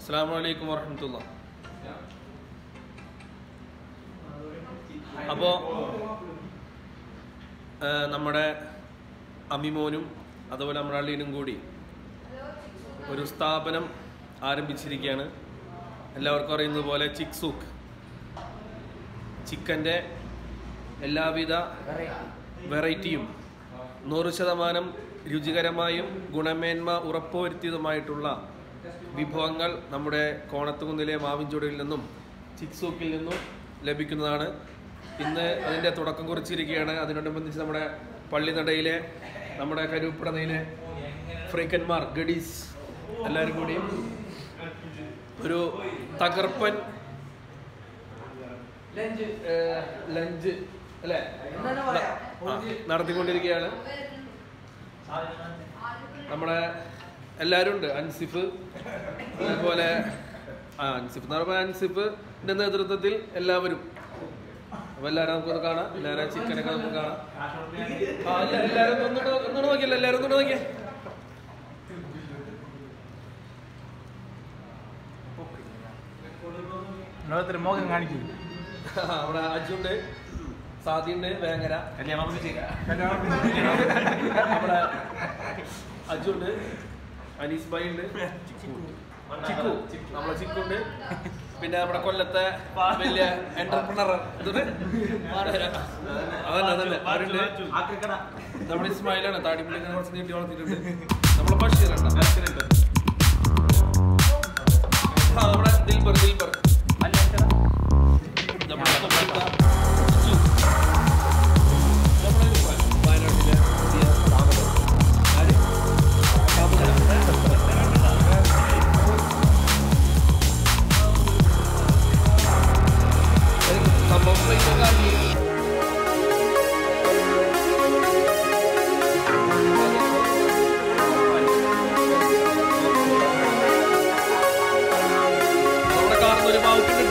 അസ്സാം വലൈക്കും വർഹമത്തുള്ള അപ്പോൾ നമ്മുടെ അമിമോനും അതുപോലെ നമ്മുടെ അള്ളീനും കൂടി ഒരു സ്ഥാപനം ആരംഭിച്ചിരിക്കുകയാണ്. എല്ലാവർക്കും അറിയുന്നത് പോലെ ചിക്സൂക്ക്. ചിക്കന്റെ എല്ലാവിധ വെറൈറ്റിയും നൂറ് ശതമാനം രുചികരമായും ഗുണമേന്മ ഉറപ്പുവരുത്തിയതുമായിട്ടുള്ള വിഭവങ്ങൾ നമ്മുടെ കോണത്തുകുന്നിലെ മാവിൻചുടയിൽ നിന്നും ചിക്സൂക്കിൽ നിന്നും ലഭിക്കുന്നതാണ്. ഇന്ന് അതിന്റെ തുടക്കം കുറിച്ചിരിക്കുകയാണ്. അതിനോടനുബന്ധിച്ച് നമ്മുടെ പള്ളിനടയിലെ നമ്മുടെ കരൂപ്പടനയിലെ ഫ്രീക്കന്മാർ ഗഡീസ് എല്ലാവരും കൂടി ഒരു തകർപ്പൻ ലഞ്ച്. ലഞ്ച് അല്ലേ? നടത്തിക്കൊണ്ടിരിക്കുകയാണ്. നമ്മുടെ എല്ലാവരും ഉണ്ട്. അൻസിഫ്. അതുപോലെ ആ അൻസിഫ് എന്ന് പറയുമ്പോൾ അൻസിഫിന്റെ നേതൃത്വത്തിൽ എല്ലാവരും. അപ്പൊ എല്ലാവരും നമുക്കൊന്ന് കാണാം. എല്ലാവരും ചിക്കനൊക്കെ നമുക്ക് കാണാം. എല്ലാവരും ഒന്നുകൂടെ ഒന്നുകൂടെ നോക്കിയല്ലോ. എല്ലാവരും ഒന്നുകൂടെ നോക്കിയേ. മോഹം കാണിക്കും. അവിടെ അജുണ്ട് സാദിയുണ്ട് വേങ്ങര. ചെയ്യാം നമ്മുടെ അജുണ്ട് അനീസ് ഭായി ഉണ്ട്. ചിക്കു. നമ്മളെ ചിക്കുണ്ട്. പിന്നെ നമ്മുടെ കൊല്ലത്തെ വലിയ എന്റർപ്രണർ അതന്നെ അതന്നെ. അവരുണ്ട് നമ്മുടെ ഇസ്മായിലാണ്. താടിപ്പള്ളി കുറച്ച് നീട്ടി വളർത്തിയിട്ടുണ്ട്. നമ്മളെ ബഷീറുണ്ട് ആ about it.